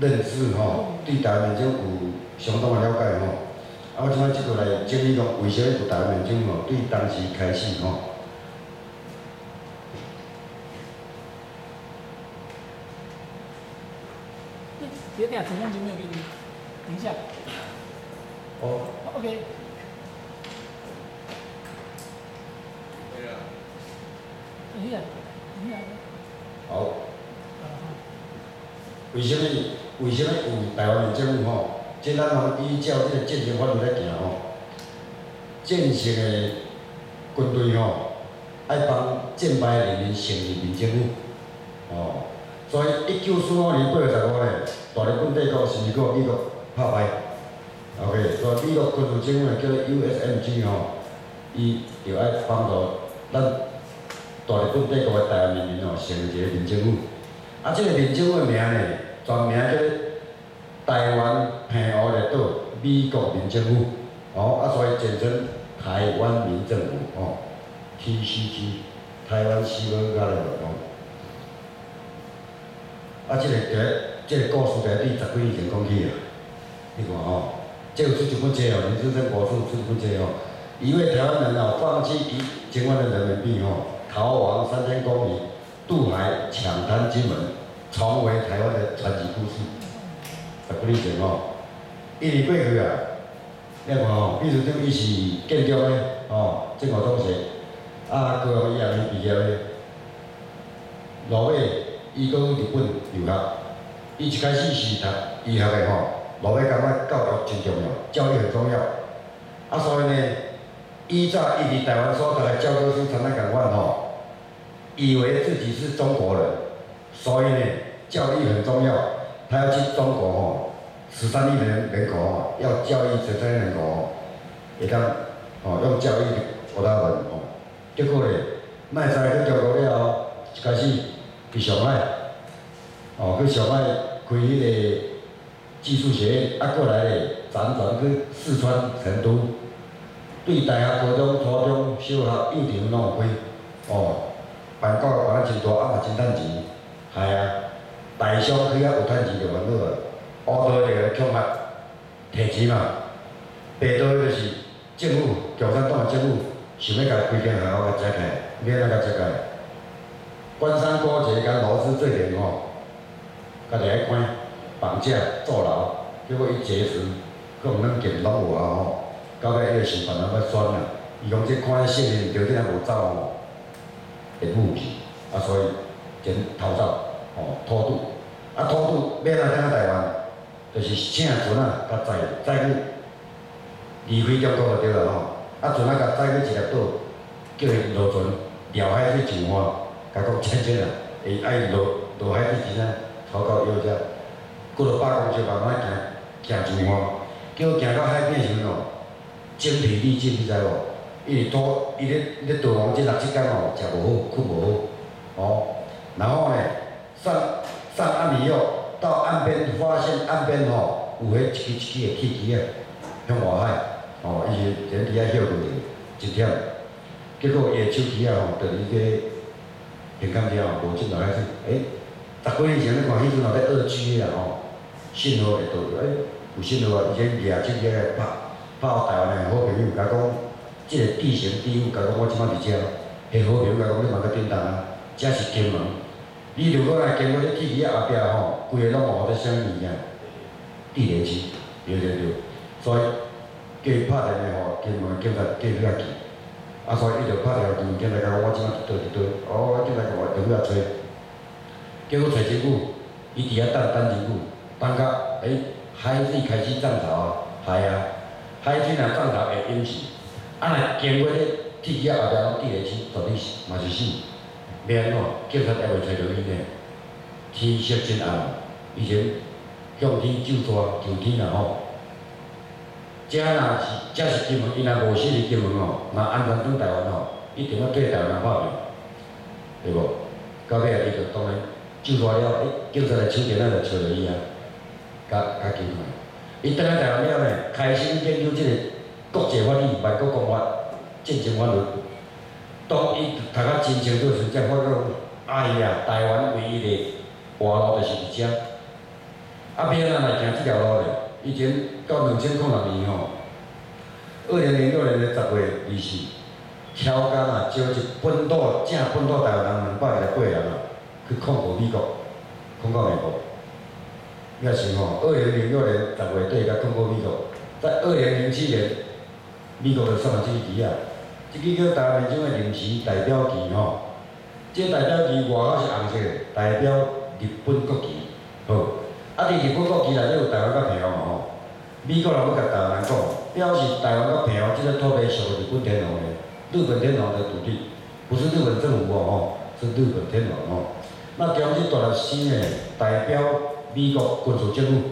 认识吼，对台湾民众有相当的了解吼。啊，我即摆即过来整理讲，为啥物台湾民众吼对当时开始吼？别等下，陈凤金没有给你，等一下。哦。OK。等一下，等一下。好。为什物？为什物有台湾的政府吼？即咱拢依照即个战争法律来行吼。战胜的军队吼，爱帮战败人民成立民政府。哦，所以一九四五年八月十五日，大日本帝国是美国美国拍败。OK，所以美国军事政府叫做 USMG 吼，伊就爱帮助咱大日本帝国的台湾人民吼，成立一个民政府。啊，即个民政府的名呢，全名叫台湾平和列岛美国民政府。哦，啊，所以简称台湾民政府哦，TCG，台湾西文甲咧哦。啊，即、个第个，即、个故事伫十几年前讲起啊，你看吼，即有出一本册哦，林志珍国术出一本册哦，一位台湾人哦，放弃一千万的人民币哦，逃亡三千公里，渡海抢滩金门，重回台湾的传奇故事。十几年前哦，一年过去啊，你看吼，秘书长伊是建筑的哦，政府中学，啊，高雄医学院毕业的，落尾。伊搁日本留学，伊一开始是读医学的吼，落尾感觉教育真重要，教育很重要。啊，所以呢，依照伊伫台湾所读的教科书常常讲话吼，以为自己是中国人，所以呢，教育很重要，他要去中国吼，十三亿人人口吼，要教育十三亿人口吼，会当吼用教育学他们吼，结果呢，卖知去中国了后，一开始。去上海，哦，去上海开迄个技术学院，啊，过来咧，辗转去四川成都，对大学、高中、初中小学、幼儿园拢有开，哦，办教育办啊真大，啊嘛真趁钱，系啊，大商去啊有趁钱就烦恼啊，乌道就强学，摕钱嘛，白道就是政府共产党的政府想要甲规间学校甲拆开，免啊甲拆开。官商勾结甲劳资罪廉吼，家己爱关绑架坐牢，结果伊绝食，佫毋能见拢有啊吼，到尾伊就想办法要选啦。伊讲即看些新闻条件无走吼，会误去，啊所以先逃走，吼偷渡，啊偷渡要来咱台湾，就是请船啊甲载载去离开中国就对了吼，啊船啊甲载去一粒岛，叫伊落船绕海去上岸。甲讲签证啊，会爱落落海之前啊，超到腰只，过了百公尺慢慢行行上岸，叫行到海边时阵哦，精疲力尽，你知无？伊拖伊咧咧渡航即六七天哦，食无好，困无好，哦，然后呢，上上岸以后，到岸边发现岸边吼有迄一支一支的汽机啊，向外海，哦，伊是人伫遐休困一忝，结果伊的手机啊吼，着伊个。平港了后，无进来海去，诶，十几年前你看迄阵也咧二 G 啊吼，信号会到，诶，有信号啊，而且掠手机来拍，拍互台湾的好朋友，甲讲，即个地形地物，甲讲我即摆伫遮，迄好朋友甲讲你嘛搁叮当啊，遮是金门，你如果来经过咧铁皮后壁吼，规个拢无得啥物件，地雷区，对对对，所以叫伊拍电话吼，金门警察叫伊遐去。啊，所以伊就拍电话电进来甲我，即摆伫倒伫倒，哦，进来甲我电话找，结果找真久，伊伫遐等等真久，等到诶海水开始涨潮啊，系啊，海水若涨潮会淹死，啊若经过咧铁桥后壁拢地雷区，绝对是嘛是死，要安怎？警察也会找着伊呢，天色真暗，以前向天咒抓，求天啊吼。遮若是，遮是金门，伊若无死伫金门吼，若安全转台湾吼，一定要对台湾人拍拼，对无？到尾啊，伊就当然救出了，诶，警察来手电仔就找着伊啊，甲甲救出来。伊倒来台湾了呢，开始研究即个国际法律、外国公法、战争法律。当伊读啊真清楚时，才发觉，哎呀，台湾唯一的活路就是伫遮。啊，变啊来行即条路咧，以前到两千零六年吼，二零零六年的十月二四，超工啊，招一本土正本土台湾人两百二十八人啊，去控告美国，控告美国。你也想吼，二零零六年十月底甲控告美国，在二零零七年，美国就送了即支旗啊，即支叫台湾民众的临时代表旗吼，即代表旗外口是红色，代表日本国旗，好，啊，伫日本国旗内底有台湾甲平嘛吼，美国人要甲台湾讲，表示台湾甲平即个土地属于日本天皇的，日本天皇的土地，不是日本政府哦吼，是日本天皇哦。那中日大陆新的代表美国军事政府，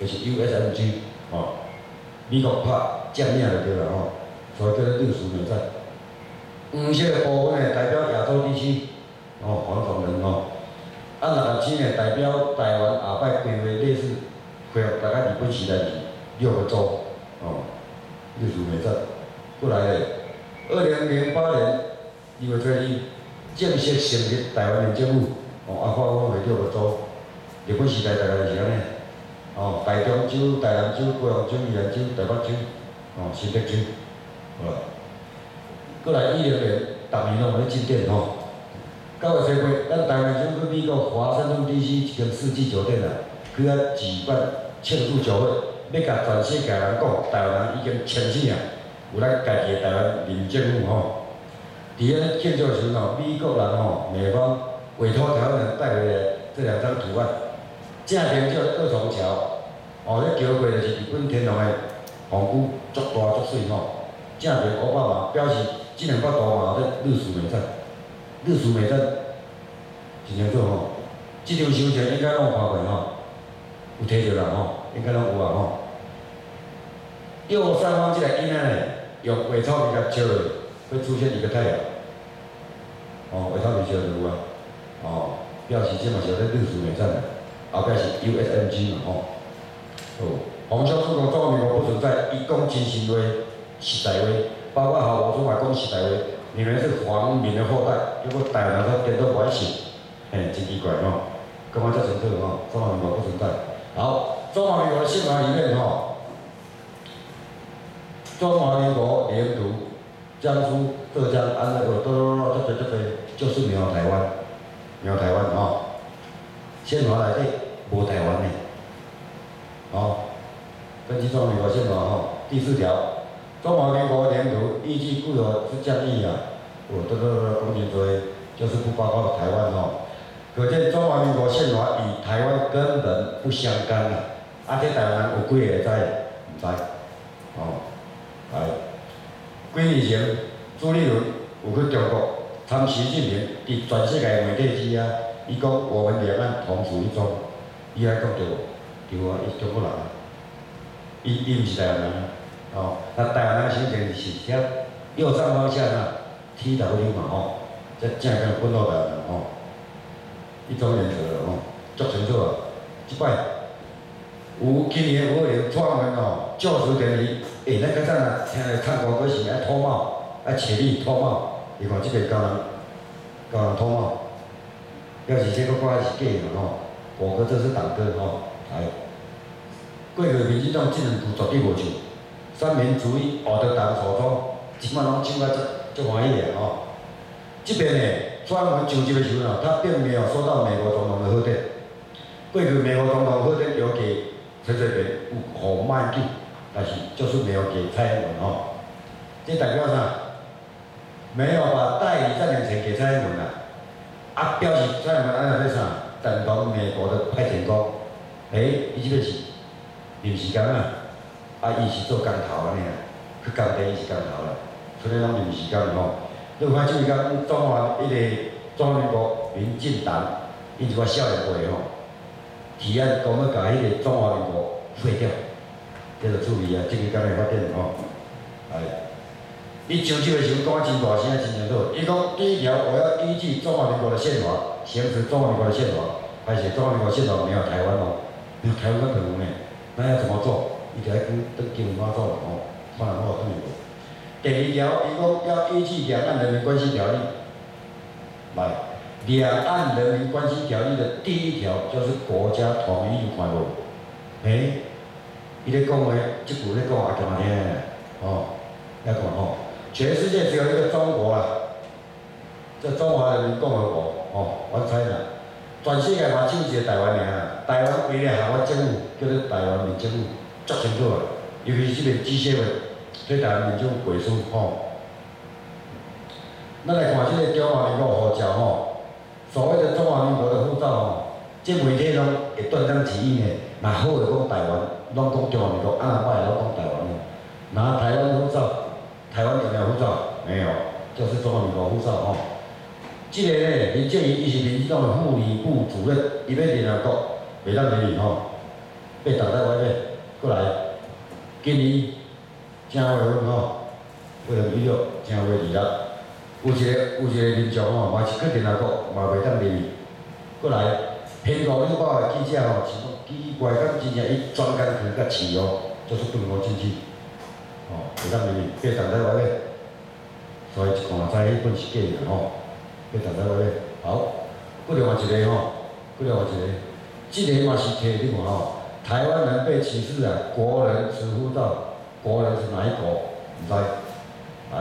就是 USMG 吼，美国拍将领就对了吼，所以叫做日苏美战。黄色的部分呢，代表亚洲地区，哦，黄种人哦。啊，蓝青呢，代表台湾后摆规划类似恢复大概日本时代是六个州，哦，日苏美战。过来咧，二零零八年二月初二正式成立台湾的政府，哦，啊，划分为六个州。日本时代大概是安尼，哦，台中州、台南州、高雄州、宜兰州、台北州，哦，新北州，好啦。过来一零年，逐年拢有咧进店吼。九月初八，咱台湾省去美国华盛顿 DC 一间四季酒店啊，去遐举办庆祝酒会，要甲全世界人讲，台湾人已经清醒啊，有咱家己的台湾民政府吼。伫遐庆祝时吼，美国人吼、美方委托台湾人带回来这两张图案，正面叫二重桥，哦，迄桥过就是日本天皇的皇宫，足大足水吼。正面奥巴马表示。即两块图嘛，咧日苏美战，日苏美战真清楚吼。即张相片应该拢有看过吼，有摕着啦吼，应该拢有啊吼。右上方即个印仔咧，用伪钞票照落，会出现一个太阳。哦，伪钞票照就有啊。哦，表示即嘛是咧日苏美战，后壁是 USMG 嘛吼。哦，红桥主讲中华民国不存在，一讲真心话，实在话。包括好，我说话讲实在话，你们是皇民的后代，如果台湾人颠倒关系，嘿，真奇怪吼，干嘛叫成这个吼？中华民国不存在。好，中华民国的宪法里面吼，中华民国领土，江苏、浙江、安徽，都都都这这这就是没有台湾，没有台湾吼。宪法内底无台湾的，好，根据中华民国宪法吼，第四条。中华民国领土依据固有之疆域啊，我这个公民作为就是不包括台湾哦。可见中华民国宪法与台湾根本不相干啊！啊，这台湾有几个在？唔知，哦，来，几年前朱立伦有去中国参习近平伫全世界媒体之啊，伊讲我们两岸同属一中，伊爱讲对无？对啊，伊中国人，伊伊毋是台湾人。哦，那台湾人形成是遐右上方向啊，T W 嘛吼，这正个本土台湾人吼，一种原则吼，足清楚啊。即摆有今年有人创文哦，教师典礼，诶，那个阵啊，听来唱歌嗰时爱脱帽，爱切你脱帽，你看即个教人教人脱帽，表示这个歌是假的吼，我歌这是党歌吼，来，过去民进党即两句绝对无唱。三民主义学得党所中，即摆拢唱啊足足欢喜的吼。即边呢，专门上集的时候，他并没有收到美国总统的贺电。过去美国总统贺电有给陈水扁有好慢记，但是就是没有给蔡英文吼。这代表啥？没有把代理战争权给蔡英文啊。啊，表示蔡英文安尼咧啥？等同美国的派遣工。诶，伊即个是临时工啊。啊，伊是做工头安尼啊，去工地伊是工头啦，所以拢临时工吼。你看即个讲中华迄个中华民国民进党，伊一个少年辈吼，提案讲要甲迄个中华民国废掉，这着注意啊，即个刚会发展吼。哎，伊上即个时候讲啊真大声真清楚，伊讲第一条我要依据中华民国的宪法，行使中华民国的宪法，而且中华民国宪法没有台湾哦，没有台湾可能呢，那要怎么做？伊就爱跟跟金门马祖咯吼，看人好对无？第二条，伊讲要依据《两岸人民关系条例》来，《两岸人民关系条例》的第一条就是国家统一有看无？嘿，伊咧讲话，即句咧讲也强听诶，吼，遐讲吼，全世界只有一个中国啊，这中华人民共和国，吼，我猜啦，全世界嘛只有一个台湾尔啊，台湾唯一下我政府叫做台湾民政府，足清楚啊，尤其是即个机械的对台湾民政府背书，吼。咱来看即个中华民国护照吼，所谓的中华民国的护照吼，即媒体拢会断章取义的，若好个讲台湾，拢讲中华民国，啊若歹拢讲台湾的。拿台湾护照，台湾有没有护照？没有，就是中华民国护照吼。即个呢，林建宇伊是民进党的妇女部主任，伊要联合国，袂当入去吼，被挡在外面。过来，今年正月份吼，为了一六正月二六。有一个有一个民众吼，嘛是去联合国，嘛袂当入去。过来，苹果日报的记者吼，是讲奇怪，敢真正伊专工去甲饲哦，就是对我进去，吼，袂当入去，被挡在外面。所以一看知迄本是假的吼，被挡在外面。好，过另外一个吼，过另外一个，即个嘛是摕你看吼，台湾人被歧视啊，国人直呼到，国人是哪一国？毋知，来，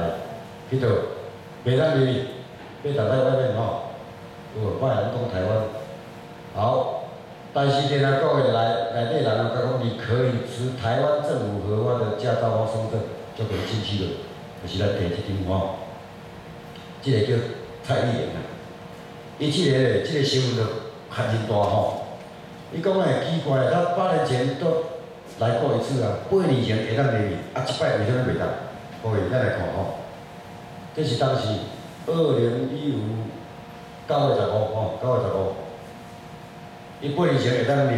迄度。袂当入去，被挡在外面吼。有外人讲台湾，好，但是联合国的内内底人甲讲，你可以持台湾政府核发的驾照或身份证就可以进去了，就是咱第一张吼。这个叫蔡依林啊，伊即个咧，即个新闻就较真大吼。伊讲诶奇怪，他八年前都来过一次啊，八年前会当入去，啊，即摆为什么袂当？各位，咱来看吼。这是当时二零一五九月十五吼，九月十五，伊八年前会当入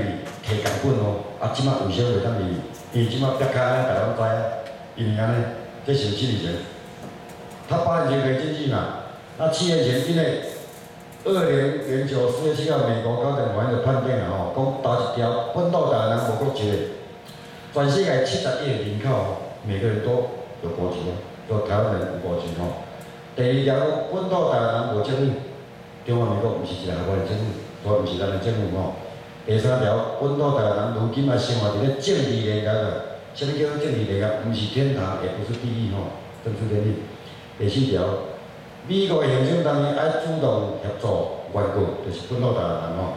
去摕奖本哦，啊，即摆为啥袂当入去？伊即摆别卡台湾知啊，因为安尼，这是七年前，他八年前可以进去嘛？那七年前因为二零零九四月七号美国高等法院的判定啊，吼，讲打一条本土台湾无国籍的，全世界七十亿人口，每个人都有国籍，都台湾人有国籍吼。第二条，本土台湾人无政府，中华民国毋是一个合法的政府，所以毋是咱的政府吼。第三条，本土台湾人如今也生活伫咧政治联合啊，啥物叫政治联合？毋是天堂，也不是地狱吼，政治联立。第四条，美国行政当然爱主动协助援国，就是本土台湾人吼。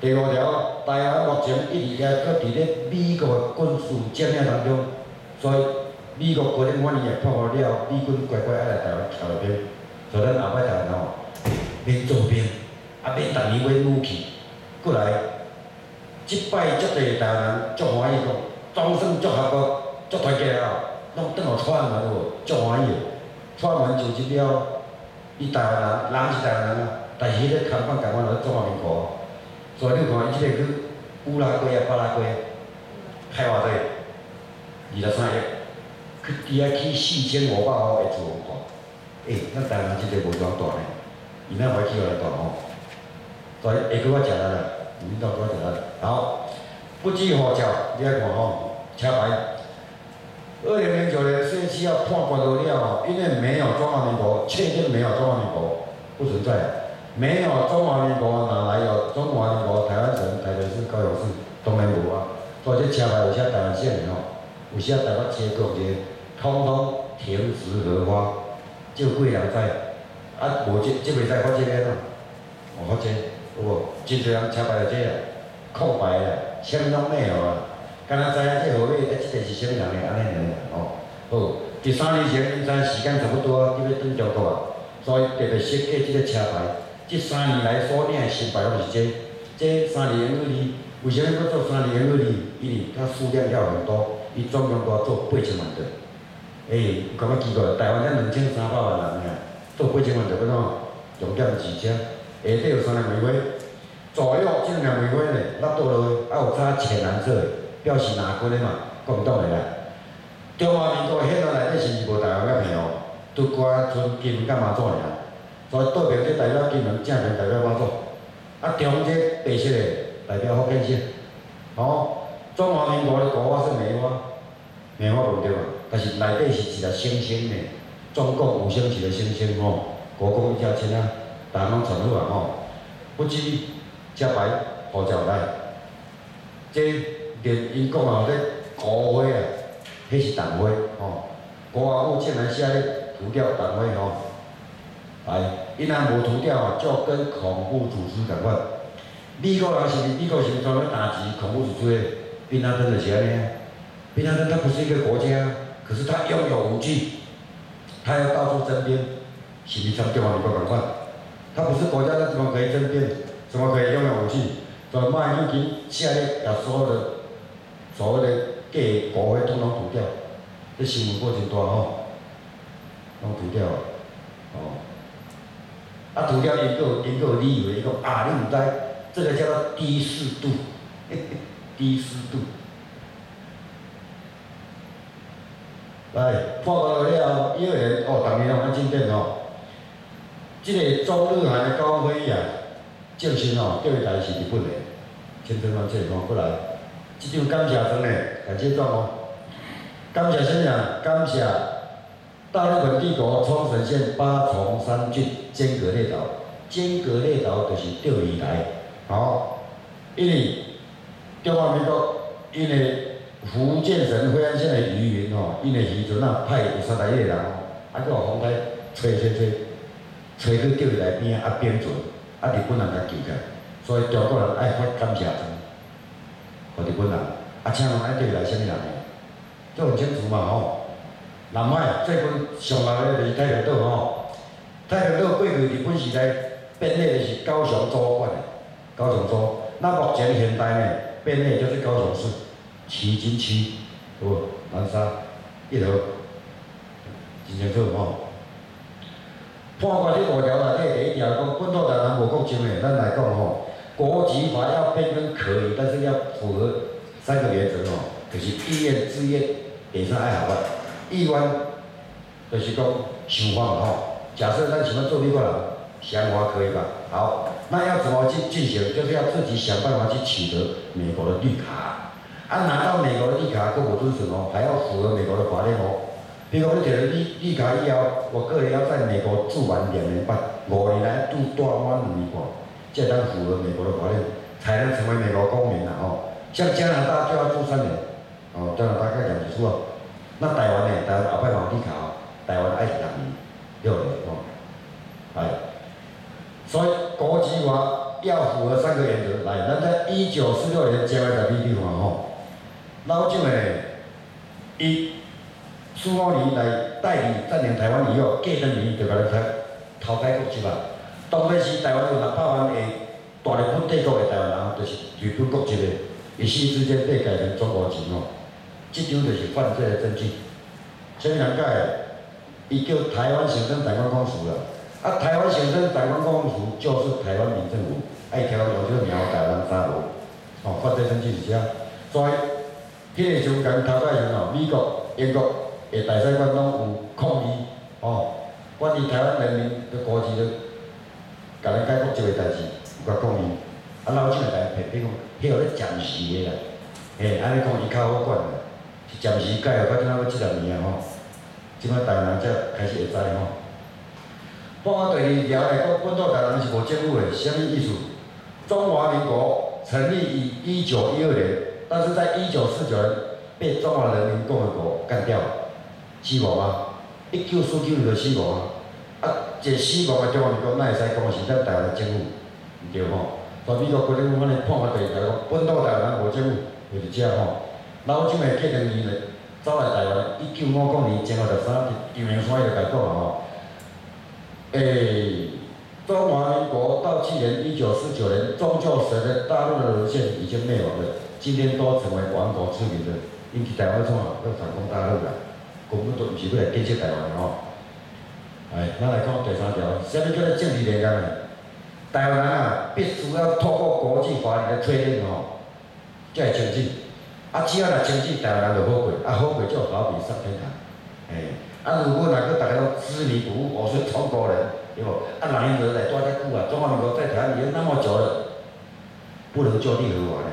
第五条，台湾目前一直也搁伫咧美国的军事占领当中，所以。美国国定万年也破好了，美军乖乖爱来台湾徛落边，所以咱后摆台湾吼免做兵，啊免逐年买武器，过来，即摆足侪台湾人足欢喜讲，终身足合国，足团结啊，拢倒互串门无，足欢喜，串门就即了，伊台湾人，人是台湾人啊，但是迄个看板台湾人中华民国，所以你看伊即个去乌拉圭啊、巴拉圭，开偌济，二十三亿。伫遐起四千五百号的厝看，诶，咱台湾即个无偌大呢，伊那回去又来大吼，所以下个我食啦，明到我食啦。好，不计护照，你来看吼，车牌。二零零九年四月七号判官都了，因为没有中华民国，确定没有中华民国，不存在，没有中华民国，哪来有中华民国？台湾省、台北市、高雄市都没有啊，所以这车牌有写台湾县的吼，有写台湾街口的。通通停止核发，就贵人在，啊，无即即袂使发这个咯，无发这，有无？真侪人车牌就这啊，空白啊，啥物拢没有啊，敢若知影这号码，啊，即个是啥物人的安尼尔，哦，好，第三年前因知时间差不多，就要转中国啊，所以特别设计即个车牌，即三年来所领的新牌拢是这，这三年二年，为啥要做三年二年？因为它数量要很多，伊总共都要做八千万个。诶，感觉奇怪，台湾才两千三百万人尔，做八千万就要怎？重点是车，下底有三粒玫瑰，左右这两玫瑰呢，落倒落，还有差浅蓝色，表示哪军的嘛，国民党的啦。中华民国现在内底是无台湾个票，拄寡剩金门甲马祖尔，所以倒边这代表金门，正面代表马祖，啊中这白色的代表福建省。哦，中华民国的国花是梅花，梅花对嘛？但是内底是一个星星的，中国五星旗的星星吼，国共一家亲啊，大家拢传入来吼。不知车牌护照来，这连因讲啊，咧国花啊，迄是党花吼，国外有竟然写咧涂掉党花吼，来，因若无涂掉啊，就跟恐怖组织共款。美国人是美国是专门打击恐怖组织的？宾拉登就是安尼啊，宾拉登他不是一个国家，可是他拥有武器，他要到处征兵，是毋是像中华民国共款？他不是国家，他怎么可以征兵？怎么可以拥有武器？所以马英九写咧把所有的所谓的假国会统统涂掉，这新闻报真大吼，拢涂掉，哦，啊涂掉因个因个理由，伊讲啊你毋知，这个叫做低适度，低适度。来，破过了以后，年哦，逐年拢安进展吼。即个中日韩的高会议啊，正式吼对台是日本的，千真万确吼过来。即张感谢状呢，感谢状哦。感谢啥物感谢大日本帝国冲绳县八重山郡尖阁列岛，尖阁列岛就是钓鱼台，吼。因为中华民国因为福建省惠安县的渔民吼，因为渔船啊派有三十一个人，啊，佫互风台吹吹吹。找去钓伊来边啊变做，啊日本人甲救起，所以中国人爱发感谢状，互日本人，啊请人爱钓伊来啥物人呢？都很清楚嘛吼。南海最近上热个就是太平岛吼，太平岛过去日本时代变个就是高雄州管的，高雄州。那目前现代呢，变个就是高雄市旗津区，有南沙一号，真清楚吼。判决这五条内底第一条讲，本土台湾无国境的，咱来讲吼，国籍法要变更可以，但是要符合三个原则哦，就是意愿、自愿，第三爱合法。意愿就是讲想法吼，假设咱想要做美国人，想法可以吧？好，那要怎么去进行？就是要自己想办法去取得美国的绿卡，啊，拿到美国的绿卡，佫无准准哦，还要符合美国的法律哦。比如讲，你摕了绿绿卡以后，我个人要在美国住完两年半，五年来住大满两年半，才能符合美国的法律，才能成为美国公民啦吼。像加拿大就要住三年，哦，加拿大概两年住哦。那台湾呢？台湾后摆嘛绿卡哦，台湾爱两年，六年哦，哎，所以国籍法要符合三个原则来。咱在一九四六年加入 WTO 嘛吼，老蒋诶，伊。苏澳尼来代理占领台湾以后，过两年就甲咱开偷改国籍啦。当时台湾有六百万个大日本帝国的台湾人，就是日本国籍的，一时之间被改成中国籍哦。即张就是犯罪的证据。啥物人改？伊叫台湾行政长官公署啦。啊，台湾行政台湾公署就是台湾民政府，爱挑用这个苗台湾三无。哦，犯罪证据是啥？所以，迄个时阵偷改时哦，美国、英国。诶，大使馆拢有抗议，吼，关于台湾人民的国籍的，甲咱解决即个代志，有甲讲伊。啊，老蒋会甲伊批评讲，迄个咧暂时的啦，嘿，安尼讲伊较好管啦，是暂时解决，到即仔要即十年啊吼，即摆台湾才开始会知吼。报告第二条来讲，本土台湾是无政府的，啥物意思？中华民国成立于一九一二年，但是在一九四九年被中华人民共和国干掉。死亡啊！一九四九年就死亡啊！啊，一个死亡的中华民国，哪会使讲是咱台湾的政府？毋对吼。所以美国国政府安尼判决第二条讲，本土台湾无政府，就是遮吼。老蒋的隔两年咧，走来台湾，一九五九年正月十三日，阳明山就甲讲啊吼。诶，中华民国到去年一九四九年，终究随着大陆的沦陷已经灭亡了，今天都成为亡国之民了。因去台湾创啊，要反攻大陆啦。根本都毋是要来建设台湾吼，哎，咱来讲第三条，啥物叫做政治联邦呢？台湾人啊，必须要透过国际法律的确认吼，才会清治。啊，只要来清治，台湾人就好过，啊好过就好比上天堂。哎，啊如果若个大家都执迷不悟，我是中国人，对无？啊人人来住遮久啊，中华民国在台湾已经那么久了，不能就地合法的，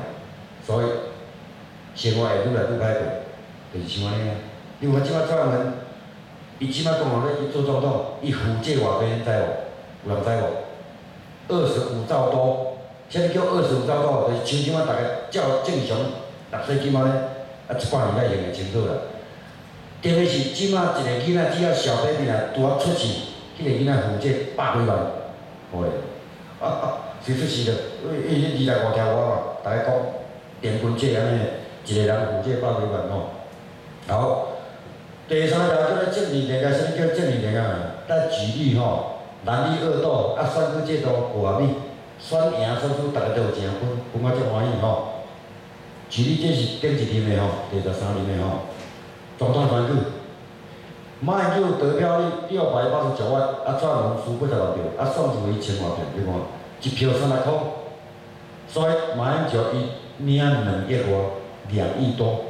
所以生活会愈来愈歹过，就是像安尼啊。因为即摆蔡英文，伊即摆讲话咧，伊做总统，伊负债偌济，你知无？有人知无？二十五兆多，啥物叫二十五兆多？就是像即摆大家照正常六岁即马咧，啊一百年才用会清楚啦。特别是即摆一个囡仔只要小 baby 啊，拄啊出世，迄个囡仔负债百几万，好咧，啊啊，谁出事了？伊迄二十五条我嘛，逐个讲电棍债安尼，一个人负债百几万吼。好，第三条叫做正二零啊，啥物叫正二零啊？咱举例吼，男女二斗啊，选举制度符合你，选赢选输，逐个都有正分，分我足欢喜吼。举例这是顶一任的吼，第十三任的吼。总统选举，马英九得票率六百八十九万，啊，蔡文输八十六票，啊，宋楚瑜千外票，你看，一票三百块，所以马英九伊领两亿外，两亿多。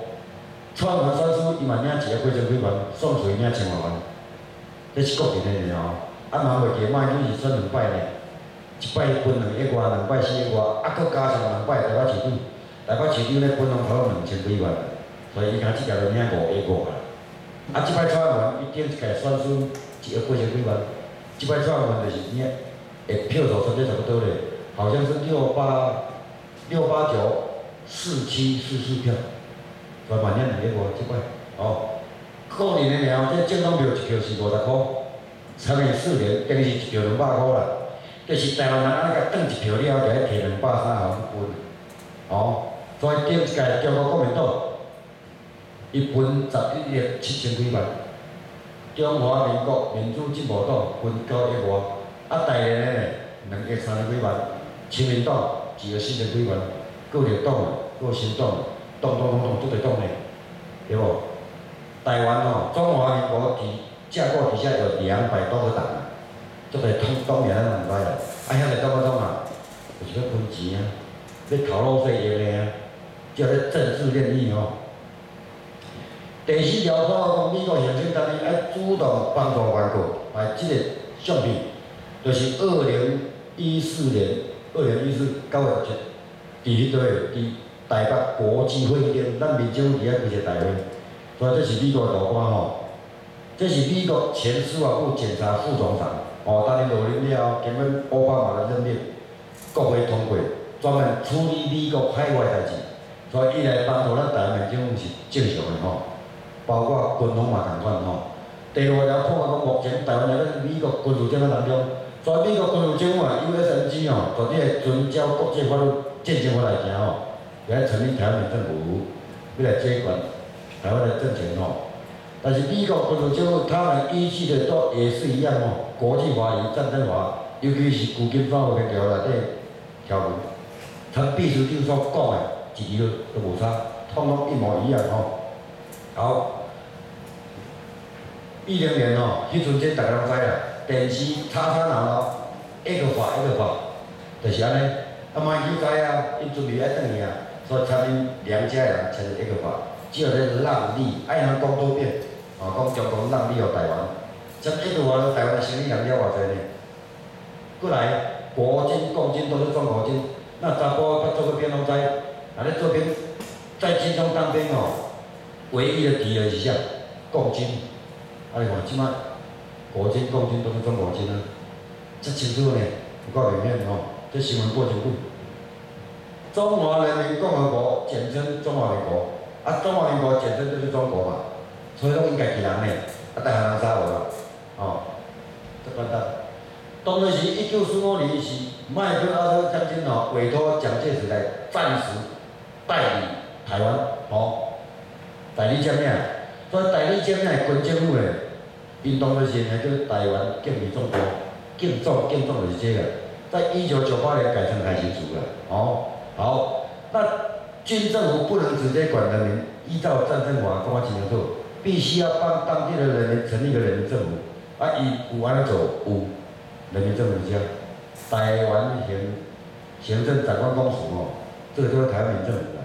蔡文选输伊嘛领一个几千几万，宋楚瑜领千外万，这是国人的吼，啊，嘛袂记马英九是选两摆呢，一摆分两亿外，两摆四亿外，啊，佫加上两摆台北市长，台北市长咧分拢头两千几万。所以伊今即条就领五亿五啊！啊，即摆蔡英文伊顶一届选输一亿八千几万，即摆蔡英文就是领诶票数差不多咧，好像是六八六八九四七四四票，所以嘛领两亿五即摆哦。过年诶了，这政党票一票是五十箍，三年四年等于是一票两百箍啦。就是台湾人安尼甲转一票了，就要摕两百三毫分，哦。所以顶一届中国国民党。伊分十一亿七千几万，中华民国民主进步党分九亿外，啊，台联诶两亿三千几万，亲民党一个四千几万，各立党各新党，党党党党都侪党诶，对无？台湾吼，中华民国伫架构底下有两百多个党，都侪通党名咱唔知啊，啊，遐个怎么创啊？就是要分钱啊，要逃漏税用诶啊，叫咧政治任意吼。第四条讲，美国行政单位要主动帮助外国，来即个相片，就是二零一四年，二零一四九月十七，伫迄个伫台北国际会议顶，咱民众伫遐开个大会，所以这是美国大官吼，这是美国前司法部检察副总长，哦，当年六年了后，根本奥巴马的任命，国会通过，专门处理美国海外代志，所以伊来帮助咱台湾民众是正常的吼。包括军方嘛同款吼。第二条看讲，目前台湾在美国军事政策当中，所以美国军事政府啊，USNG 吼，绝对会遵照国际法律、战争法来行吼，来成立台湾政府，要来接管台湾的政权吼。但是美国军事政府，他们依据的都也是一样吼，国际法与战争法，尤其是《旧金山和平条约》内底条文，他必须就是说讲的，一字都无差，通通一模一样吼。好。一零年吼，迄阵即大家拢知啦，电视吵吵闹闹，一个法一个法，就是安尼。啊，卖去知啊，伊准备要转去啊，所以参恁两家人签一个法，只要咧让利，爱通讲多遍，哦，讲中国让利予台湾，这一个话，台湾生意人了偌济呢？过来，国金、共金都是中国金，那查甫甲做个兵拢知，啊咧做兵，在军中当兵哦，唯一的敌人是啥？共金。哎，看即摆国金、共金都是中国金啊，这清楚呢，有够明显吼，这新闻报真久。中华人民共和国简称中华民国，啊，中华民国简称就是中国嘛，所以讲应该其人呢，啊，大汉人啥无啦，哦，这简单。当时是一九四五年是麦克阿瑟将军吼委托蒋介石来暂时代理台湾，吼，代理占领，所以代理占领军政府嘞。因当时是还叫台湾建立中国，建中建中就是这个，在一九九八年改成海巡署了。哦，好，那军政府不能直接管人民，依照战争法公安局来做，必须要帮当地的人民成立一个人民政府。啊，以有安尼做有人民政府家，台湾行行政长官公署哦，这个就是台湾民政府了，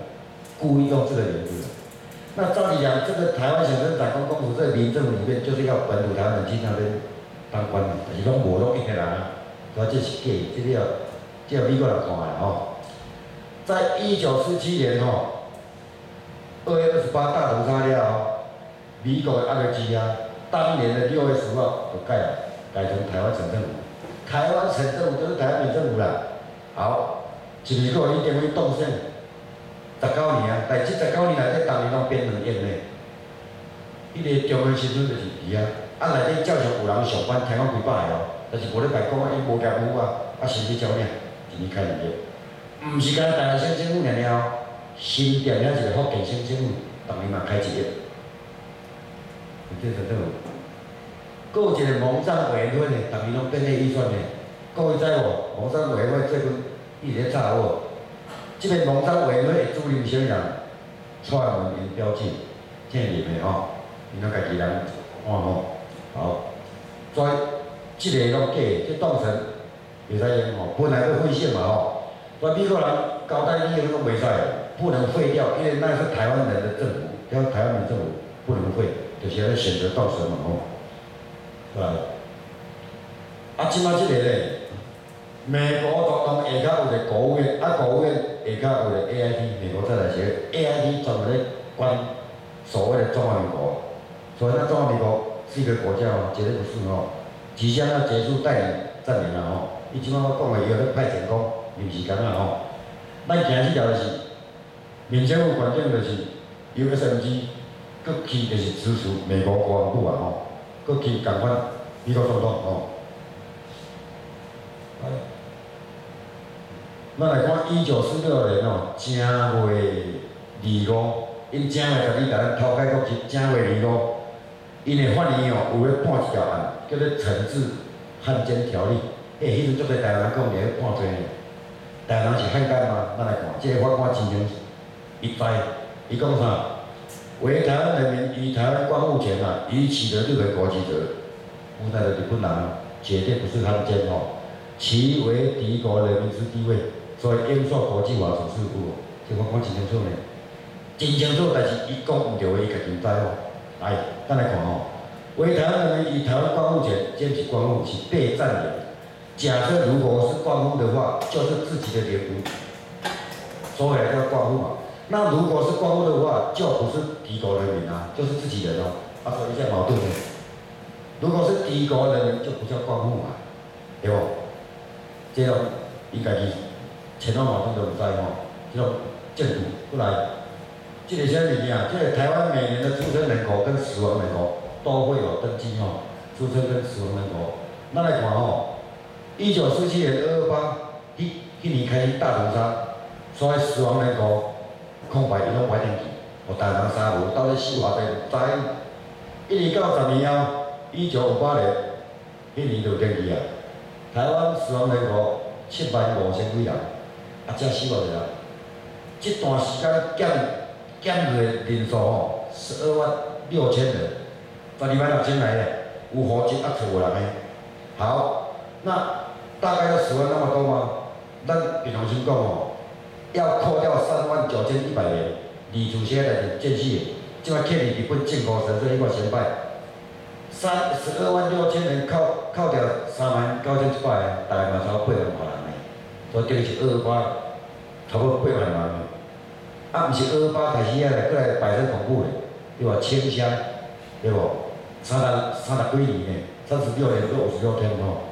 故意用这个名字。那照理讲，这个台湾行政长官公署在民政府里面，就是要本土台湾人去那边当官的，但是讲无拢一个人啊，所以这是假，这个要这要美国人看的吼。在一九四七年吼，二月二十八大屠杀了后，美国的压力之下，当年的六月十号就改了，改成台湾省政府。台湾省政府就是台湾民政府啦。好，是美国一定会动线。十九年啊，但即十九年内底，逐年拢变两亿呢。迄个中央新村就是伫啊，啊内底照常有人上班，听讲几百个哦，但是无咧白讲啊，伊无业务啊，啊先去招领，一年开二亿。毋是干台湾省政府尔尔哦，新店遐一个福建省政府，逐年嘛开一亿。即个都有。搁有一个农产委员会呢，逐年拢变咧预算呢。各位知无？农产委员会最近一直咧吵无？即个农产委员会主任先生蔡文英标记，听入的吼，因拢家己人看吼，好。所以即个拢假，即当成袂使用吼，本来要废线嘛吼。所以美国人交代你个拢袂使，不能废掉，因为那是台湾人的政府，叫台湾民政府不能废，就是要选择到时嘛吼，是吧？啊，即摆即个咧。美国总统下骹有个国务院，啊国务院下骹有个 AIT，美国再来一个 AIT 专门咧管所谓的中华民国，所以那中华民国是一个国家哦，绝对不是哦，即将要结束代理占领了哦，伊即摆我讲的伊要派遣工，临时工啊吼，咱行即条是，民政府关键就是 USMG，搁去就是支持美国国防部啊吼，搁去共款美国总统吼。咱来看一九四六年哦，正月二五，因正月十二甲咱偷改国旗，正月二五，因的法院哦有咧判一条案，叫做《惩治汉奸条例》。诶，迄阵足侪台湾人讲咧判罪呢，台湾人是汉奸吗？咱来看，即个法官真清一知，伊讲啥？为台湾人民以台湾光复前啊，已取得日本国籍者，负担的日本人绝对不是汉奸哦，其为敌国人民之地位。所以应受国际法所事故，这我讲真清楚呢，真清楚，但是伊讲毋对，伊家己知哦。来，咱来看吼，为台湾人民以台湾光复前坚持光复是被占领。假设如果是光复的话，就是自己的领土，所以叫光复嘛。那如果是光复的话，就不是敌国人民啊，就是自己人哦。啊，所以一下矛盾呢。如果是敌国人民，就不叫光复嘛，对不？这样应该己。前后矛盾都毋知吼，即种政府不来，即个啥物件？即个台湾每年的出生人口跟死亡人口都会有登记吼，出生跟死亡人口，咱来看吼，一九四七年二二八，迄迄年开始大屠杀，所以死亡人口空白伊拢摆进去，互台湾杀无，到底死偌济毋知。一年到十年后，一九五八年，迄年就登记啊，台湾死亡人口七万五千几人。啊，才死偌济人，即段时间减减去的人数吼，十二万六千人，十二万六千来咧，有户籍啊，找无人诶。好，那大概要十万那么多吗？咱平常心讲吼，要扣掉三万九千一百元，李祖先来建系，即摆欠你日本进口神税一块钱拜，三十二万六千人扣扣掉三万九千一百，大概嘛差八万块人。所以叫伊是二八，差不多八万人，啊，毋是二二八开始啊，过来摆设恐怖嘞，对无？清乡，对无？三十三十几年呢，三十六年到五十六天吼，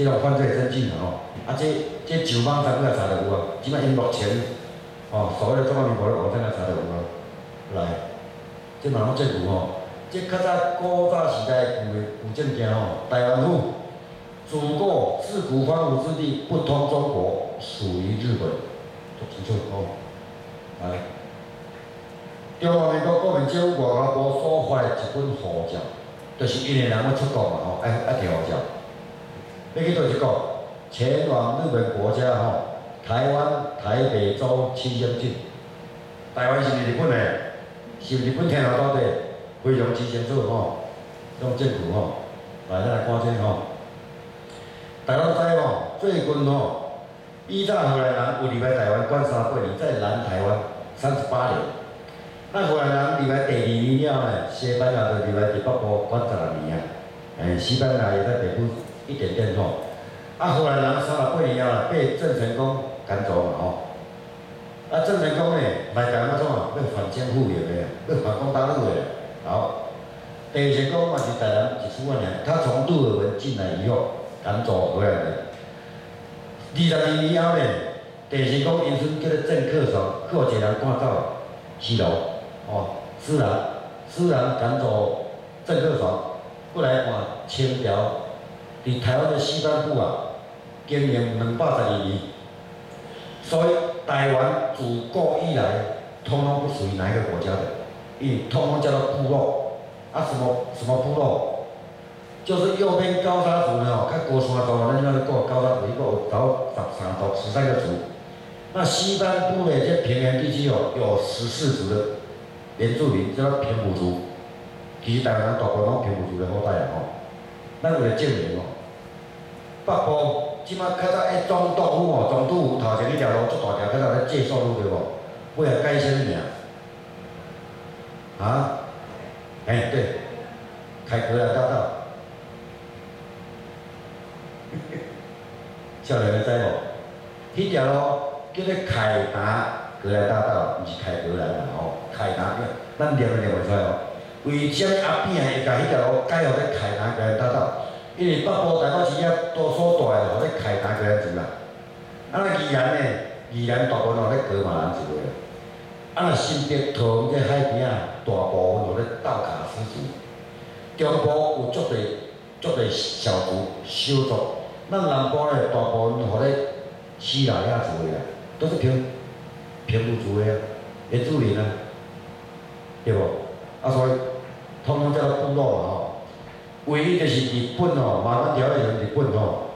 即种犯罪真进吼，啊，这这九万三过来查着有啊，即摆因目前，哦，所谓的中华民国的网站来查着有啊，来，即嘛拢证据吼，即较早古早时代有有证件吼，台湾府。祖国自古荒芜之地，不通中国，属于日本。做清楚哦，来，中华民国国民政府外交部所发的一本护照，就是因为人要出国嘛吼，爱爱摕护照。要去倒一个，前往日本国家吼，台湾台北州七星郡。台湾是日本的，是日本天皇到底非常之清楚吼，种政府吼，来咱来看这吼。大家知吼，最近吼，以前荷兰人有入来台湾管三八年，在南台湾三十八年。那荷兰人入来第二年了呢，西班牙就入来伫北部管十六年啊。哎，西班牙也在北部一点点吼。啊，后来人三十八年了，被郑成功赶走嘛吼。啊，郑成功呢来台湾怎啊？要反清复明的，要反攻大陆的。好，郑成功嘛是台湾一出万人，他从鹿耳门进来以后。赶走回来的。二十二年后呢，第二讲因孙叫做郑克爽，去互一个人赶走，死路，哦，死人，死人赶走郑克爽，过来换清朝，伫台湾的西半部啊，经营两百十二年，所以台湾自古以来，通通不属于哪一个国家的，因通通叫做部落，啊什么什么部落，就是右边高山族呢，较高山族，咱那个讲高沙族，伊个有到十三族，十三个族。那西半部的这平原地区哦，有十四族的原住民，叫做平埔族。其实台湾大部分拢平埔族的吼。咱为了证明哦，北部即摆较早迄总督府哦，总督府头前迄条路足大条，较早咧介绍路对无？尾啊改啥物名？啊？哎，对，凯格兰大道。少年你知无？迄条路叫做凯达格兰大道，毋是凯格兰啦吼，凯达，咱念都念袂出来哦。为虾米阿扁会甲迄条路改互做凯达格兰大道？因为北部台北市遐多数大个互咧凯达格兰族啦。啊，那宜兰呢？宜兰大部分互咧格马兰族个。啊，那新竹、桃园这海边啊，大部分互咧道卡斯族。中部有足侪足侪小族、小族。咱南部咧，大部分互咧西拉雅族个，都是平平埔族个啊，原住民啊，对无？啊，所以通通叫做部落嘛吼。唯一就是日本吼，马关条约时日本吼，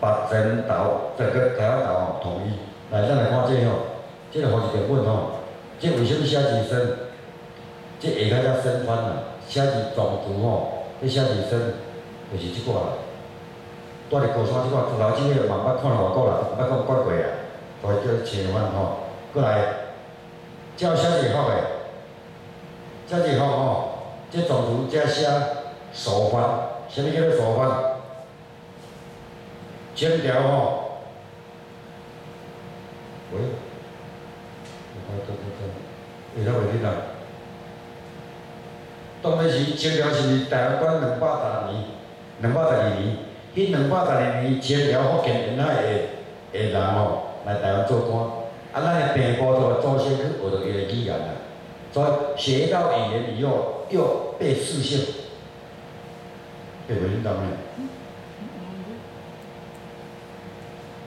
把全岛整个台湾岛吼统一。来，咱来看这吼，这个号是日本吼，这为什么写字深？这下骹才深翻啦，写字壮族吼，这写字深就是即个。住伫高山即块，自头即个嘛捌看外国啦，捌讲过过啊，所以叫青番吼。过来，照写字法诶，写字法吼，即种族则写手番，啥物叫做手番？清朝吼，喂，等等等，会晓袂记啦？当然是清朝是台湾两百十二年，两百十二年。迄两百十二年，清朝福建沿海的的人吼来台湾做官，啊，咱的平埔族祖先去学着伊的语言啦，所以学到语言以后又被视线，被袂领导呢？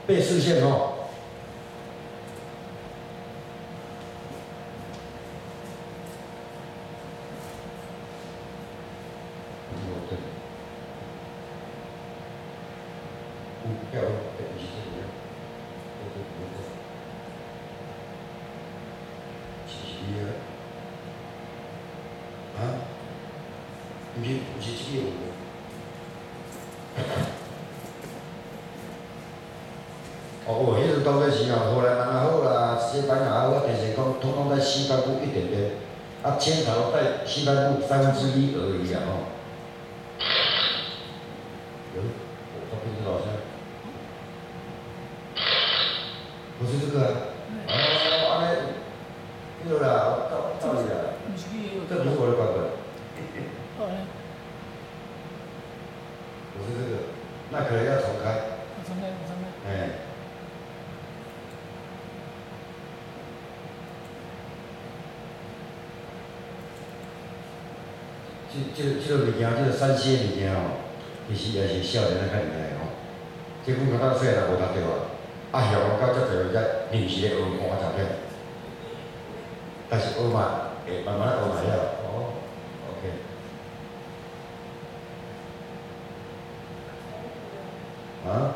被视线吼。清朝在西南部三分之一而已啊！吼，有，我不知道是，不是这个啊？哦，安尼，对啦，道道理啦，这不是我的版本。不是这个，那可能要重开。重开，重开。哎。即、即、即个物件，即个山西的物件吼，其实也是少年仔较厉害吼。即阮较早细汉无读着啊，啊，晓到遮侪在临时咧学看照片，但是学嘛，会慢慢学嘛晓。哦，OK。啊？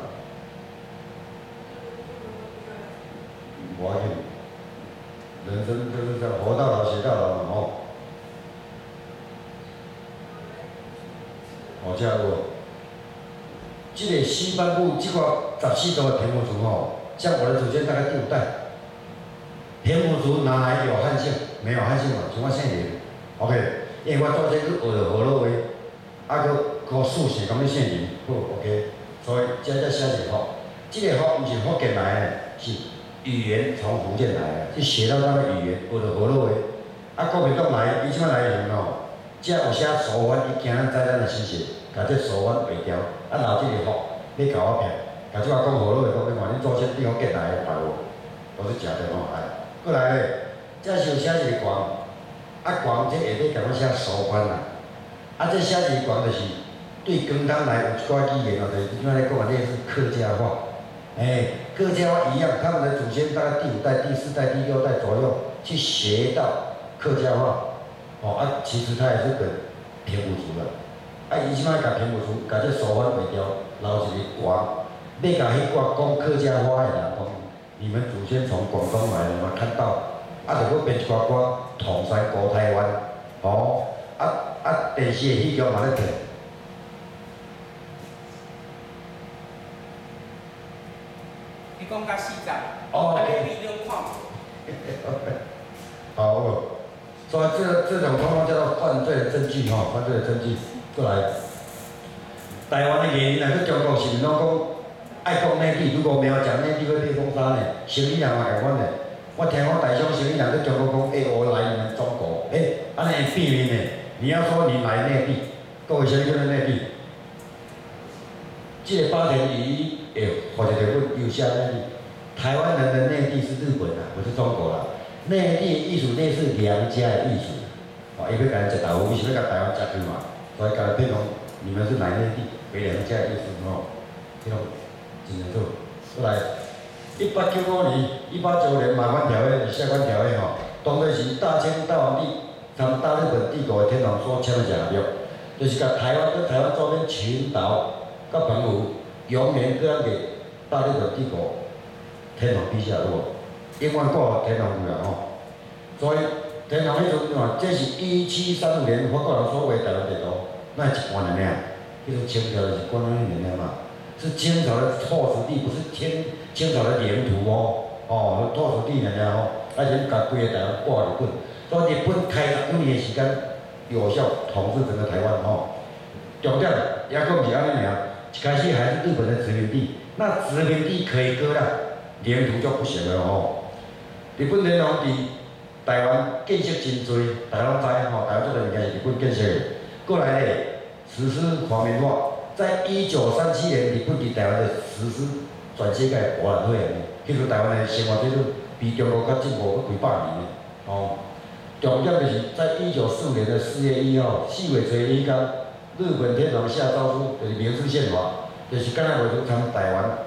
无要紧，人生就是这样，活到老学到老嘛吼。好家伙，即个西半部即个十四族的平埔族吼，像我的祖先大概第五代。平埔族哪来有汉姓？没有汉姓嘛，像我姓林，OK。因为我祖先去学着河洛话，啊，搁搁数学，咁样姓林，好 OK。所以这才写字吼，即个福毋是福建来的，是语言从福建来的，去学到咱的语言，学着河洛话。啊，国民党来，伊即摆来时阵吼。只有写书法，伊惊咱知咱的事实，甲这书法画条，啊，后即个福，你甲我骗，甲即个讲好落的讲，你看恁祖先地方建来的牌无，都是食的吼，哎，过来咧，这是有写一个悬，啊悬这下底甲我写收款啦，啊这写一个悬就是对广东来有一寡语言哦，就是即摆咧讲啊，类似客家话，哎，客家话一样，他们的祖先大概第五代、第四代、第六代左右去学到客家话，哦啊，其实他也是本平埔族的，啊伊即摆甲平埔族甲这收款卖掉，留一个歌，要甲迄寡讲客家话的人讲，你们祖先从广东来的嘛，看到，啊，着佫编一寡歌，唐山国台湾，哦，啊啊，电视的戏剧嘛咧摕。你讲甲四十，哦啊，你比两看，好，所以这这种通通叫做犯罪的证据吼，犯罪的证据，过来。台湾的艺人来去中国是毋拢讲爱讲内地，如果没有讲内地会被封杀呢？生意人嘛会阮的，我听讲台商生意人去中国讲，哎、我来你们中国，哎、安尼会避免呢？你要说你来内地，各位先叫内地。这八田雨衣，哎，或者就阮有下内地，台湾人的内地是日本啊，不是中国啦。内地艺术类似娘家的艺术，哦，伊要甲咱食豆腐，伊是要甲台湾食去嘛，所以甲变成你们是来内地回良家的艺术吼，这种只能做。过来，一八九五年、一八九年马关条约下关条约吼，当时是大清大皇帝他们大日本帝国的天皇所签的合约，就是甲台湾跟台湾周边群岛、甲澎湖永远各给大日本帝国天皇陛下落。永远挂天皇去啊吼，所以天皇迄阵看，这是一七三五年法国人所画台湾地图，那一半的尔，迄阵清朝就是管那年了嘛，是清朝的拓殖地，不是清清朝的领土哦，哦，拓殖地尔尔吼，而且甲规个台湾挂日本，所以日本开十九年的时间有效统治整个台湾吼，重点也佫毋是安尼尔，一开始还是日本的殖民地，那殖民地可以割让，领土就不行了吼。日本天皇伫台湾建设真多，大家拢知吼，台湾做个物件是日本建设的。过来咧，实施全面化，在一九三七年，日本伫台湾的实施全世界博览会啊，迄阵台湾的生活水准比中国较进步佫几百年呢。哦，重点就是在一九四五年的四月一号，四月初一天，日本天皇下诏书，就是明治宪法，就是敢若话咱台湾。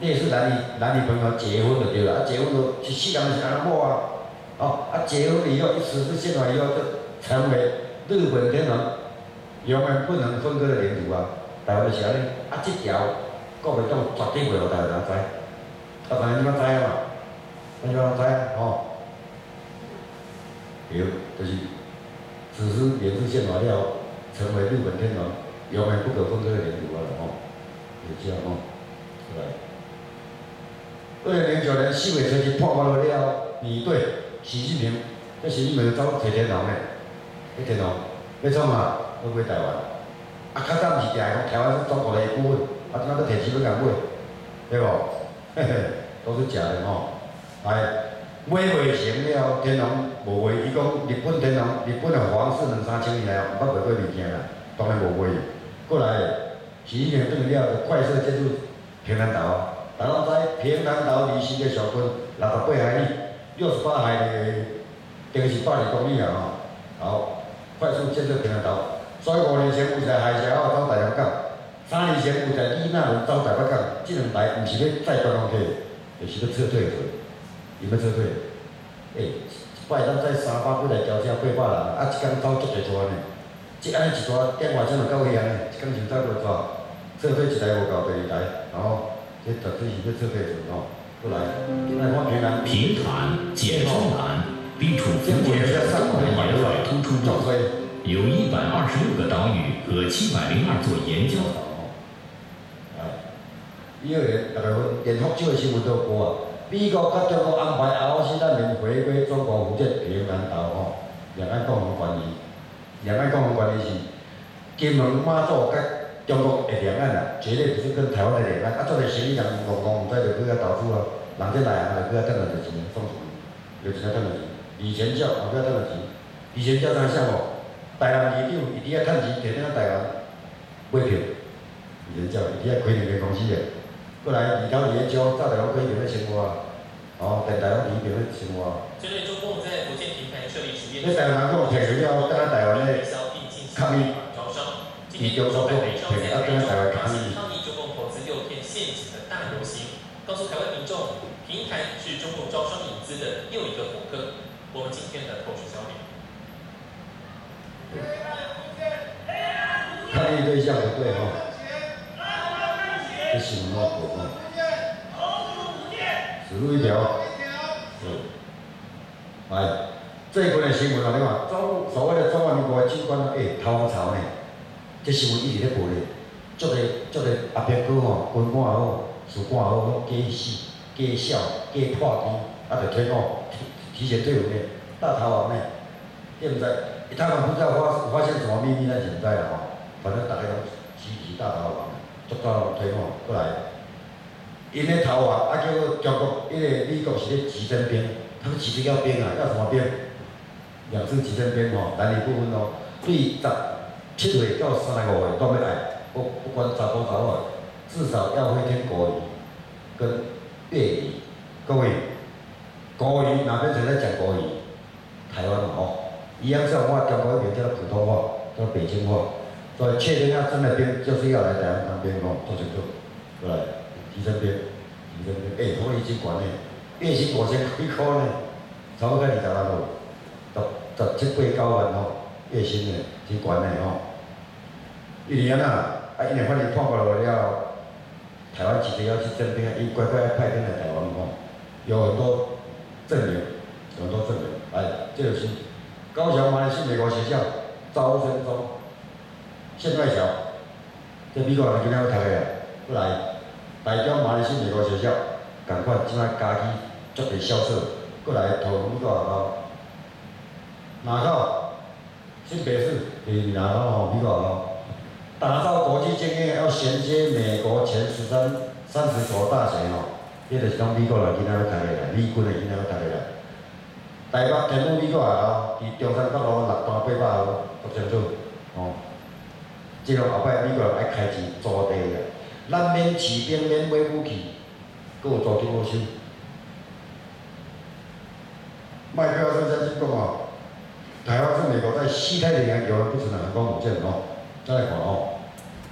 你也是男女男女朋友结婚就对了，啊结婚就一世人是安尼过啊，哦啊结婚以后一实施宪法以后就成为日本天皇永远不能分割的领土啊，台湾就是安尼，啊这条国民党绝对袂互台湾人知，啊当然你嘛知啊嘛，你嘛知啊吼，对，就是实施明治宪法了后，成为日本天皇永远不可分割的领土啊哦，就这样哦，对吧？二零零九年四月初一破坏了了，面对习近平，这习近平走摕天皇嘞，迄天皇要创啊，要买台湾，啊较早毋是定讲台湾是中国的一部分，啊怎仔佫摕钱要甲买，对无？嘿嘿，都是假的吼。来，买袂成了，天龙无买，伊讲日本天龙、日本的皇室两三千年来，毋捌卖过物件啦，当然无买。过来，习近平转了，就快速进入平潭岛。大家知平潭岛离新的小村六十八海里，六十八海里，等于是百二公里啊吼。好，快速建设平潭岛。所以五年前有在海峡澳走大洋港，三年前有在里纳伦走台北港，即两台毋是要载观光客，就是要撤退去，伊要撤退。诶、一摆当载三百几台轿车八百人，啊一工走足侪船呢。即安尼一大电话线就够危险呢，一工就走偌大，撤退一台无够，第二台，然后。这绝对是要撤退的吼，过来，来看平南。平潭简称潭，地处福建省东南沿海突出照部，有一百二十六个岛屿和七百零二座岩礁。啊，以后大家分连福州的新闻都有报啊。美国甲中国安排阿欧西难民回归中国福建平南岛吼，两岸共同管理，两岸共同管理是金门、马祖甲中国的两岸啊，绝对不是跟台湾的两岸。啊，做个生意人戆戆，毋知就去遐投资咯，人家来啊，就去遐赚着钱，放钱，就钱赚着钱。以前叫后壁赚着钱，以前叫啥啥无？台湾机长伊伫遐趁钱，摕转台湾买票。以前叫伊伫遐开两间公司的，过来二头二个礁，早台湾可以变做生活，哦，电台拢可以变做生活。针对中共在福建平潭设立实验你台湾人讲摕去了，等下台湾咧销并进行抗议招商。今以天有中国中北商在台中发抗议起抗议中共投资诱骗陷阱的大游行，告诉台湾民众，平潭是中共招商引资的又一个火坑。我们今天的透视焦点。抗议对象不对吼，这新闻我播吼，指路一条，嗯，来，这一份的新闻啊，你看中所谓的中华民国的军官啊，哎，逃亡潮呢，这新闻一直咧报咧，足个足个阿伯哥吼，军官也好，士官也好，拢假死、假笑、假破机，啊，着退伍，提提前退伍咧，大逃亡呢，对不知？他们不知道发发现什么秘密，咱是毋知啦吼。反正大家拢集体大逃亡，足早推广过来。因咧逃亡，啊叫中国，迄个美国是咧急征兵，他们其实要兵啊，要什么兵？两支急征兵吼，男女不分哦。对十七岁到三十五岁都要来，不不管查甫查某，至少要会听国语跟粤语。各位，国语哪边在讲国语？台湾嘛吼。一样像我中国那边叫普通话，叫北京话。所以确定要真的兵，就是要来台湾当兵哦，做清楚，过来提升兵，提升兵。哎，我已经管呢，月薪五千几块呢，差不多二十万咯，十十七八九万哦，月薪呢，真悬的吼。一年啊，啊一年反正判过来了，台湾其实要去征兵，伊乖乖派兵来台湾吼，有很多证明，有很多证明。来，这个是高雄马来西亚美国学校招生中。现在小，这美国人今仔要读个啊，过来台中马来西亚美国学校，赶快即摆家己足侪销售，过来投美国学校。哪校？新北市第二校吼，美国学校。打造国际精英，要衔接美国前十三三十所大学吼，迄著是讲美国人今仔要读个啦，美军的今仔要读个啦。台北天母美国学校，伫中山北路六段八百号，读清楚，吼。即个后摆美国人爱开钱租地个，咱免骑兵免买武器，搁有租金好收。麦克阿瑟将军讲哦，台湾是美国在西太平洋永远不存的航空母舰哦。再来看哦，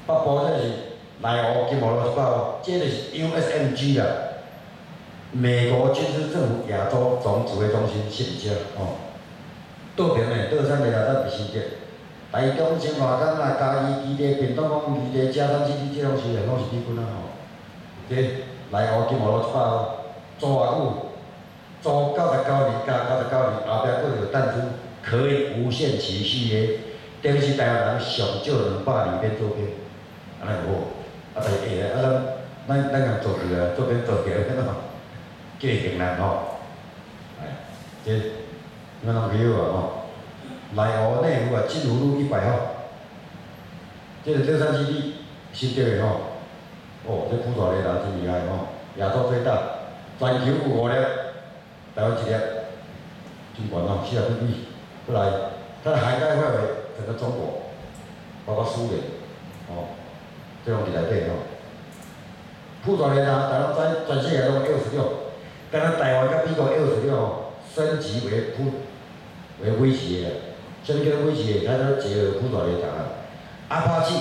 北部这是莱芜金毛罗斯堡，这个是 USMG 啊，美国军事政府亚洲总指挥中心设立者哦。倒平的，倒山的啊，咱第四节。台中、新华港啊、嘉义基地、屏东港基地、嘉山基地，这拢是啊，拢是美军啊吼。这来澳金毛罗一百号，租偌久？租九十九年加九十九年，后壁佫有弹出可以无限期续约，等于是台湾人上少两百二变做兵，安尼有无？啊，但是下啊，咱咱咱共做起来，做兵做起来，安怎嘛？计行难吼。哎，这咱拢去好啊吼。内湖内湖啊，金湖路一百号，这个乐山基地新建的吼，哦，这普大雷达真厉害吼，亚洲最大，全球有五粒，台湾一粒，真悬哦，四十几米，不来，它的涵盖范围整个中国，包括苏联，哦，这种伫内底吼，普大雷达，台湾在全世界拢 L 十六，但咱台湾甲美国 L 十六吼，升级为普为威胁的。什物叫威胁？咱都结合普大雷达啊！阿帕奇，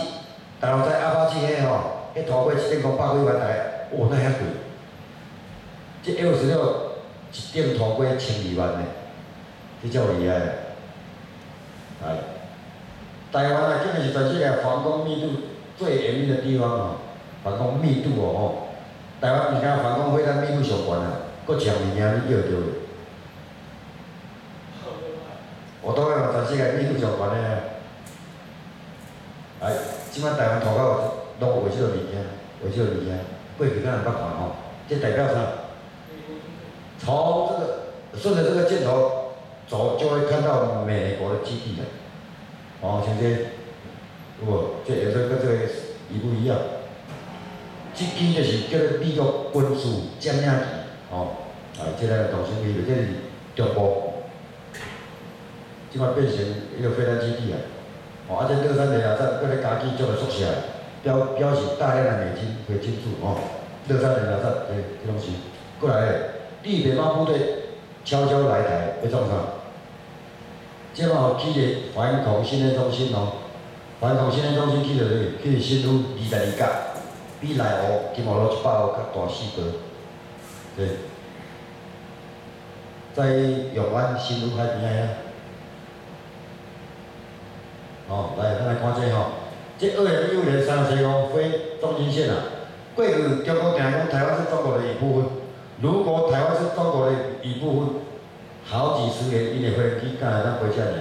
大陆在阿帕奇迄吼，迄土过一顶五百几万台，哇，那遐贵！即 L 十六一顶土过千二万呢，这叫厉害！哎，台湾啊，竟然是全世界防空密度最严密的地方哦，防空密度哦吼，台湾而家防空飞弹密度上悬啊，搁强物件你要着。我都要全世界密度上悬的，哎，即摆台湾土狗拢有即个物件，有即个物件，过去咱也捌看吼，这代表啥？从这个顺着这个箭头走，就会看到美国的基地了。哦，像这，有无？这颜色跟这个一不一样？这支就是叫做美国军事占领区，哦，啊，这个同心区，这是中部。即摆变成一个飞弹基地啊！哦，啊，这乐山地啊，在搁咧加建，做个宿舍，表表示大量的美金会进驻哦。乐山人乐山，对，这拢是过来的。立北马部队悄悄来台要创啥？即马去个反恐训练中心哦，反恐训练中心去着去，去新路二十二甲，比内湖金华路一百号较大四倍，对。在永安新路海边遐。哦，来，咱来看这吼，这二零一五年三月十号飞中心线啊。过去中国定讲台湾是中国的一部分，如果台湾是中国的一部分，好几十年伊会飞机敢会当飞遮尔？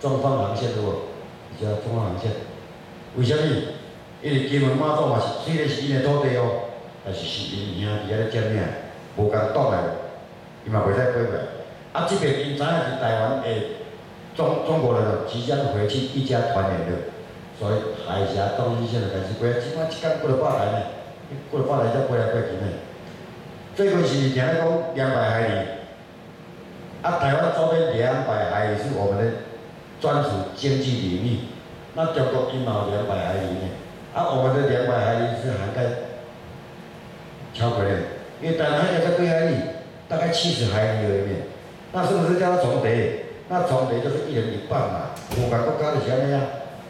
中方航线对无？是啊，中方航线。为虾米？因为金门马祖嘛是虽然是因的土地哦，但是是因兄弟咧占领，无共挡来，伊嘛袂使过来。啊，即边因知影是台湾的中中国人即将回去一家团圆的，所以海峡中心线就开始过，即摆一工过了百来呢，过了百来才过来过去呢。最近是听咧讲两百海里，啊，台湾周边两百海里是我们的专属经济领域，那中国一毛两百海里呢，啊，我们的两百海里是涵盖超过的，因为台湾海在几海里，大概七十海里而已。那是不是叫做重叠？那重叠就是一人一半嘛。五个国家就是安尼啊，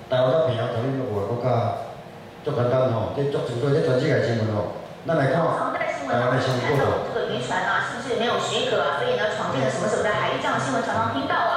台湾甲平遥同五个国家，足简单吼，这足清楚，这全世界新闻吼。咱来看台湾的新闻报道。这个渔船啊，是不是没有许可啊？所以呢，闯进了什么什么的海域，这样新闻常常听到啊。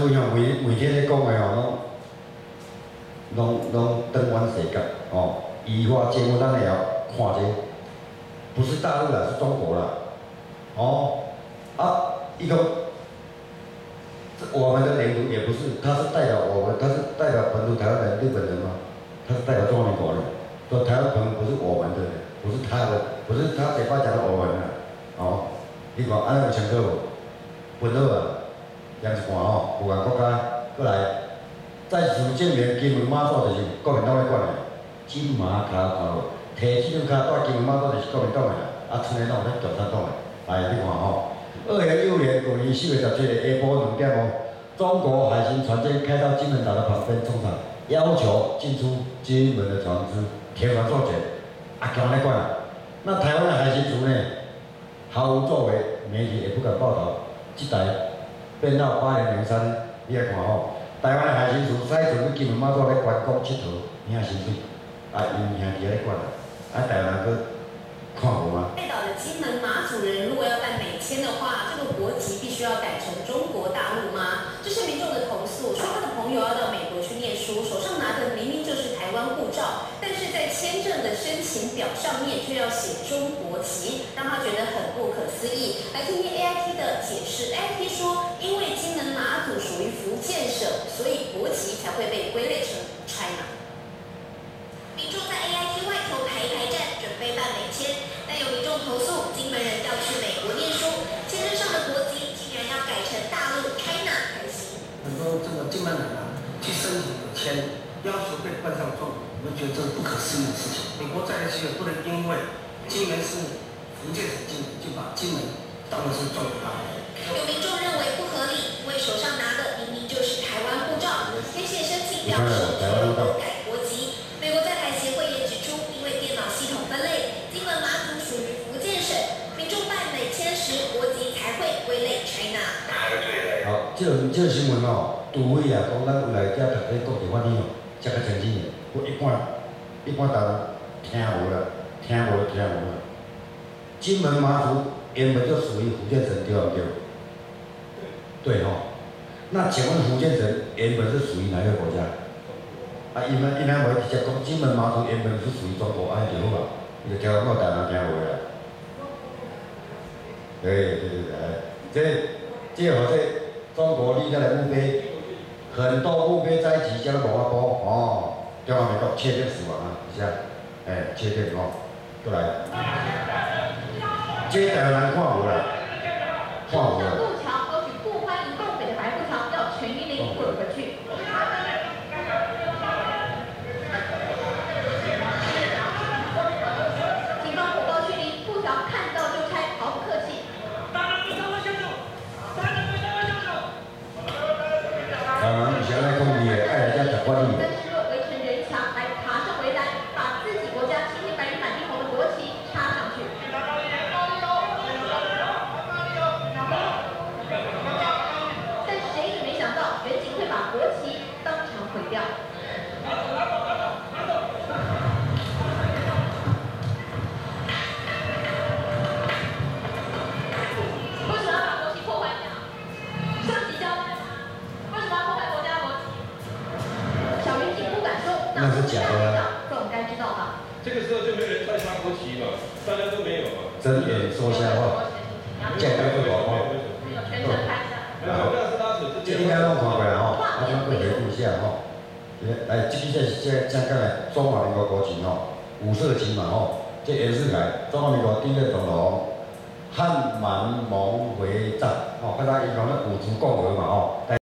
啊，主要每每天咧讲的哦，拢拢拢登完世界哦，依法监管咱也要看者，不是大陆啦，是中国啦，哦。啊，一个，我们的领土也不是，他是代表我们，他是代表本土台湾人、日本人吗？他是代表中华民国人，说台湾本不是我们的，不是他的，不是他嘴巴讲的我们的，哦，你看安尼有清楚无？本土啊，两一半吼，有个国家过来，在此证明金门马祖就是国民党在管的，金马卡头，提这张卡带金门马祖就是国民党的，啊，剩下党在共产党的，来你看吼。二零一五年五月四月十七日下晡两点哦，中国海巡船舰开到金门岛的旁边冲场，要求进出金门的船只填船作检，啊，叫来管。那台湾的海巡署呢，毫无作为，媒体也不敢报道。即台变到八零零三，你来看吼，台湾的海巡署驶船去金门马祖咧观光佚佗，你也是，啊，因兄弟来管啊，啊，台湾佫看无吗？被岛的金门马祖人，如果要办美签的话。这个国籍必须要改成中国大陆吗？这是民众的投诉，说他的朋友要到美国去念书，手上拿的明明就是台湾护照，但是在签证的申请表上面却要写中国籍，让他觉得很不可思议。来听听 A I T 的解释，A I T 说，因为金门马祖属于福建省，所以国籍才会被归类成 China。民众在 A I T 外头排一排站，准备办美签，但有民众投诉，金门人要去美国念书。签证上的国籍竟然要改成大陆 China 才行。很多这个金门人啊，去申请签，要求被冠上中，我们觉得这是不可思议的事情。美国在一起也不能因为金门是福建省境，就把金门当成是中国大陆。有民众认为不合理，因为手上拿的明明就是台湾护照，填写申请表时却更改国籍。美国在台协会也指出，因为电脑系统分类，金门马祖属于福建省，民众办美签时国籍才会归类 China。好，这这新闻哦。除非啊，讲咱有来遮读这国际法律哦，才较清楚的。我一般一般大人听无啦，听无听无啦。金门马祖原本就属于福建省，对不对？对吼。那请问福建省原本是属于哪个国家？啊，因为因为我直接讲金门马祖原本是属于中国，安尼就好啊。你就听我台湾听无啦。对对对对，这这或者中国立下的目标，很多目标在一起，叫做无法过哦。中华民国确定死亡啊，是啊，哎，切片哦，过来，这台湾看无啦，看无啦。睁眼说瞎话，这该不搞哦。有全程拍下。没有，那是拉扯之间。这应该拢看过来吼，啊，咱过回顾一下吼。来，这个这这这个来中华民国国旗吼，五色旗嘛吼，这也是来中华民国第一个总统汉满蒙回藏吼，刚才伊讲咧五族共和嘛吼。